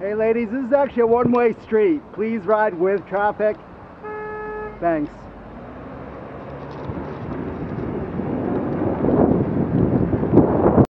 Hey ladies, this is actually a one-way street. Please ride with traffic. Thanks.